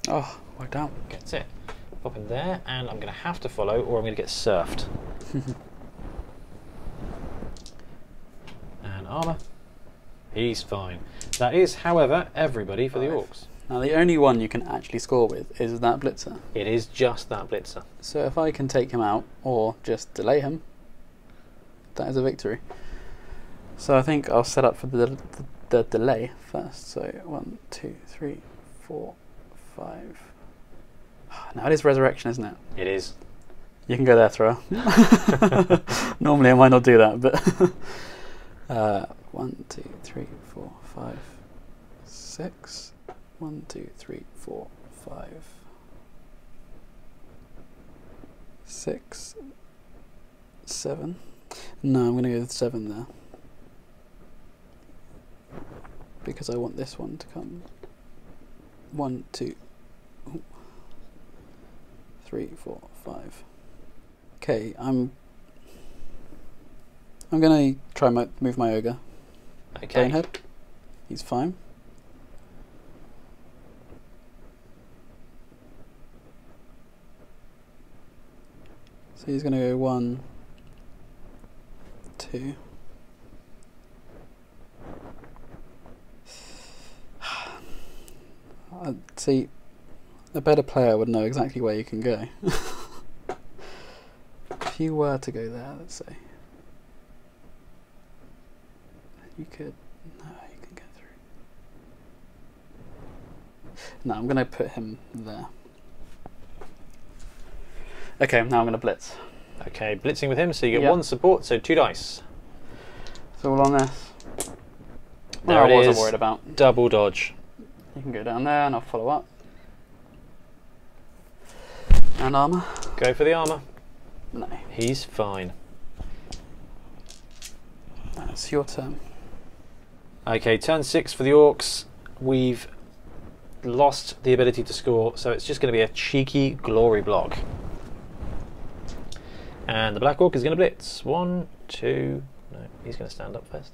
Oh, worked out. Gets it. Pop in there, and I'm going to have to follow, or I'm going to get surfed. and armor. He's fine. That is, however, everybody for the orcs. Now, the only one you can actually score with is that blitzer. It is just that blitzer. So if I can take him out or just delay him, that is a victory. So I think I'll set up for the, the, the delay first. So one, two, three, four, five. Now it is resurrection, isn't it? It is. You can go there, thrower. Normally I might not do that, but uh, one, two, three, four, five, six. One, two, three, four, five, six, seven. No, I'm going to go with seven there because I want this one to come. One, two, ooh, three, four, five. Okay, I'm. I'm gonna try my move my ogre. Okay. Bonehead. He's fine. So he's gonna go one, two. Uh, see, a better player would know exactly where you can go. if you were to go there, let's say, you could. No, you can go through. No, I'm going to put him there. Okay, now I'm going to blitz. Okay, blitzing with him, so you get Yeah. one support, so two dice. It's all on this. There There I wasn't is. worried about. Double dodge. You can go down there and I'll follow up. And armor? Go for the armor. No, He's fine. that's your turn. Okay, turn six for the orcs. We've lost the ability to score, so it's just going to be a cheeky glory block. And the black orc is going to blitz. One, two. No, he's going to stand up first.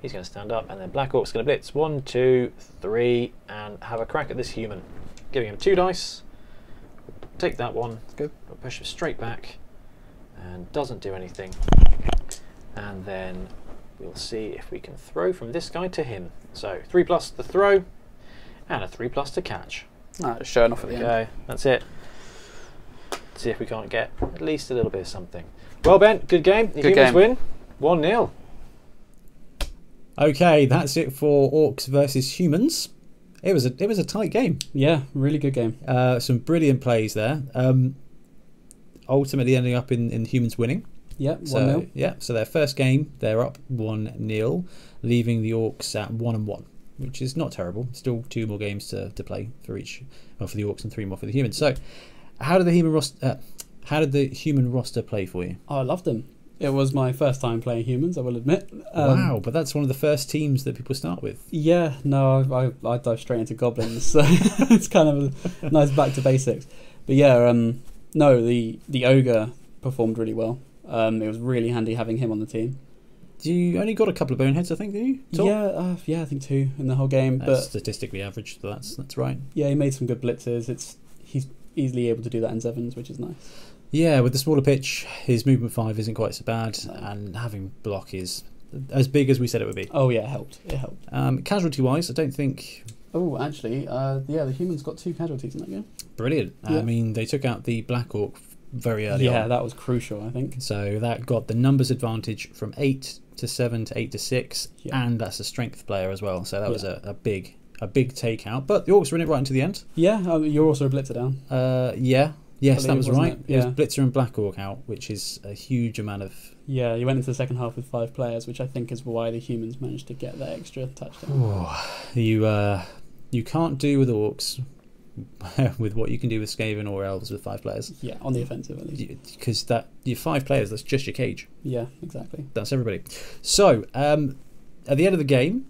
He's going to stand up, and then black orc's going to blitz. One, two, three, and have a crack at this human. Giving him two dice. Take that one. Good. Push him straight back, and doesn't do anything. And then we'll see if we can throw from this guy to him. So three plus the throw, and a three plus to catch. No, it's showing off at the end. go. That's it. See if we can't get at least a little bit of something. Well, Ben, good game. The Good humans game. win. 1 0. Okay, that's it for orcs versus humans. It was a it was a tight game. Yeah, really good game. Uh, some brilliant plays there. Um, ultimately ending up in, in humans winning. Yeah, one So nil. yeah, so their first game they're up one 0 leaving the orcs at one and one, which is not terrible. Still two more games to, to play for each, well, for the orcs and three more for the humans. So, how did the human roster? Uh, how did the human roster play for you? Oh, I loved them. It was my first time playing humans. I will admit. Um, wow, but that's one of the first teams that people start with. Yeah, no, I, I, I dive straight into goblins, so it's kind of a nice back to basics. But yeah, um, no, the the ogre performed really well. Um, it was really handy having him on the team. You only got a couple of boneheads, I think, did you? Tom? Yeah, uh, yeah, I think two in the whole game. That's but statistically average, so that's that's right. yeah, he made some good blitzes. It's he's easily able to do that in sevens, which is nice. Yeah, with the smaller pitch, his movement five isn't quite so bad, and having block is as big as we said it would be. Oh yeah, it helped. It helped. Um, casualty wise, I don't think Oh, actually, uh, yeah, the humans got two casualties in that game. brilliant. I mean, they took out the Black Orc very early yeah, on, that was crucial. I think. so that got the numbers advantage from eight to seven to eight to six, Yeah. and that's a strength player as well. So that was a, a big a big takeout. But the Orcs were in it right into the end. Yeah, um, you're also a blitzer down. Uh, yeah, yes, that Believe, was wasn't right. it? It was Blitzer and Black Orc out, which is a huge amount of Yeah, you went into the second half with five players, which I think is why the humans managed to get that extra touchdown. you uh, you can't do with orcs with what you can do with Skaven or elves with five players. Yeah, on the offensive at least. Because that your five players, that's just your cage. Yeah, exactly. That's everybody. So um, at the end of the game,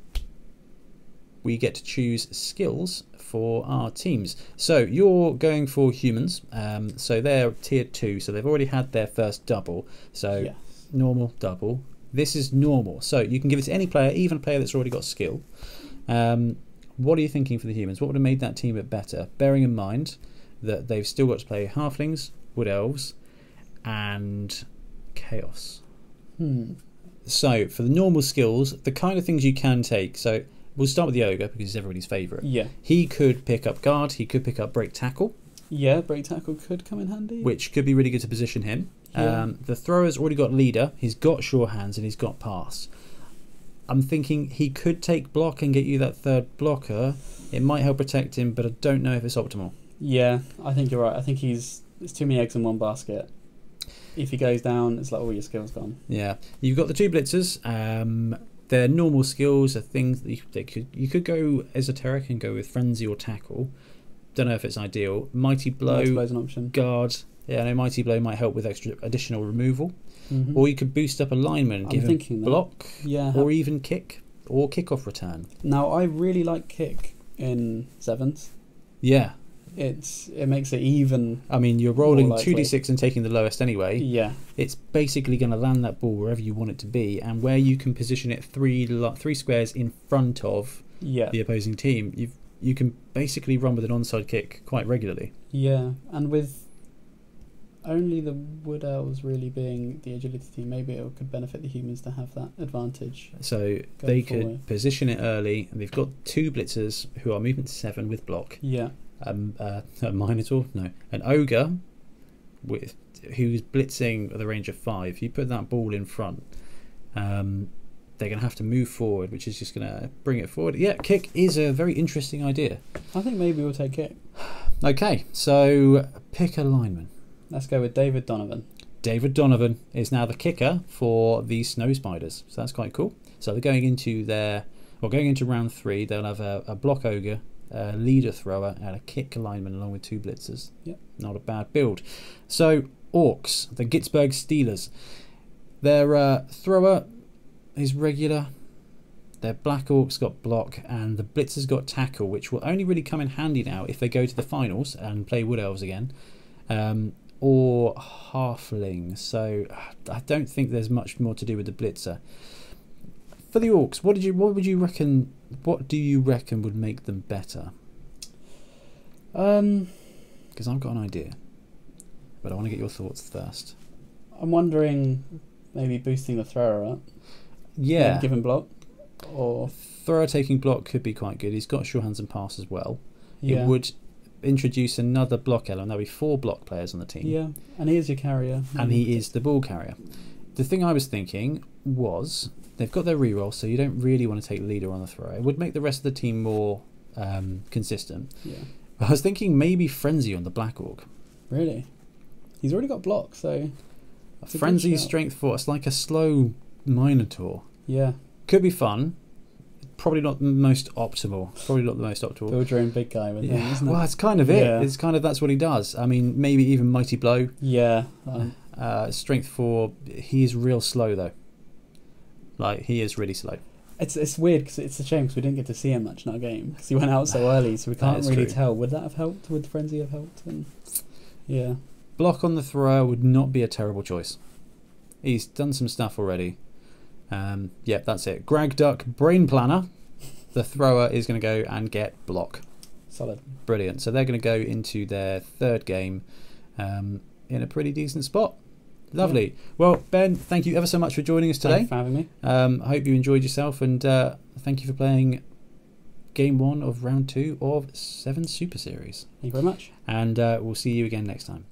we get to choose skills for our teams. So you're going for humans. Um, so they're tier two. So they've already had their first double. So Yeah. normal, double. This is normal. So you can give it to any player, even a player that's already got skill. Um, what are you thinking for the humans? What would have made that team a bit better? Bearing in mind that they've still got to play halflings, wood elves, and chaos. Hmm. So for the normal skills, the kind of things you can take. So we'll start with the ogre because he's everybody's favourite. Yeah. He could pick up guard. He could pick up break tackle, Yeah, break tackle could come in handy. which could be really good to position him. Yeah. Um, the thrower's already got leader. He's got sure hands and he's got pass. I'm thinking he could take block and get you that third blocker. It might help protect him, but I don't know if it's optimal. Yeah, I think you're right. I think he's there's too many eggs in one basket. If he goes down, it's like all your skills gone. Yeah, you've got the two blitzers. Um, their normal skills are things that you, they could you could go esoteric and go with frenzy or tackle. Don't know if it's ideal. Mighty blow, an option. guard. Yeah, I know mighty blow might help with extra additional removal, Mhm. or you could boost up a lineman, I'm give him that. block, yeah. or even kick or kick off return. now I really like kick in sevens. Yeah, It's it makes it even. I mean you're rolling two d six and taking the lowest anyway. Yeah, It's basically going to land that ball wherever you want it to be, and where you can position it three three squares in front of yeah, the opposing team, you you can basically run with an onside kick quite regularly. yeah. And with only the wood elves really being the agility team, maybe it could benefit the humans to have that advantage. So they could position it early, and they've got two blitzers who are movement seven with block. Yeah, Um, uh, a minotaur, no, an ogre with who's blitzing at the range of five. If You put that ball in front. Um, they're going to have to move forward, which is just going to bring it forward. Yeah, kick is a very interesting idea. I think maybe we'll take kick. Okay, so pick a lineman. Let's go with David Donovan. David Donovan is now the kicker for the Snow Spiders. So that's quite cool. So they're going into their, well, going into round three, they'll have a, a block ogre, a leader thrower, and a kick lineman along with two blitzers. Yep. Not a bad build. So, Orcs, the Gitzberg Steelaz. Their uh, thrower is regular. Their Black Orcs got block, and the Blitzers got tackle, which will only really come in handy now if they go to the finals and play Wood Elves again. Um, or halfling. So I don't think there's much more to do with the blitzer. For the orcs, what did you what would you reckon what do you reckon would make them better? Um, Because I've got an idea. But I want to get your thoughts first. I'm wondering maybe boosting the thrower up. Yeah. Maybe Give block. Or Thrower taking block could be quite good. He's got sure hands and pass as well. yeah. It would introduce another block element. There'll be four block players on the team. Yeah, and he is your carrier. and he is the ball carrier. The thing I was thinking was they've got their reroll, so you don't really want to take leader on the throw. It would make the rest of the team more um, consistent. Yeah, I was thinking maybe frenzy on the black orc. really. He's already got block, so a Frenzy strength four. It's like a slow minotaur. yeah. Could be fun. Probably not the most optimal. Probably not the most optimal. Build your own big guy with him, Yeah, isn't it? well, it's kind of it. Yeah. It's kind of that's what he does. I mean, maybe even mighty blow. Yeah, um, Uh, strength four. He is real slow though. Like he is really slow. it's it's weird because it's a shame because we didn't get to see him much in our game because he went out so early, so we can't really true. tell. Would that have helped? Would frenzy have helped? And yeah, Block on the thrower would not be a terrible choice. He's done some stuff already. Um, yeah, that's it. Grag Duck Brain Planner. The thrower is going to go and get block. solid. Brilliant. So they're going to go into their third game um, in a pretty decent spot. Lovely. Well, Ben, thank you ever so much for joining us Thank today. you for having me. Um, I hope you enjoyed yourself and uh, thank you for playing game one of round two of Seven Super Series. Thank you very much. And uh, we'll see you again next time.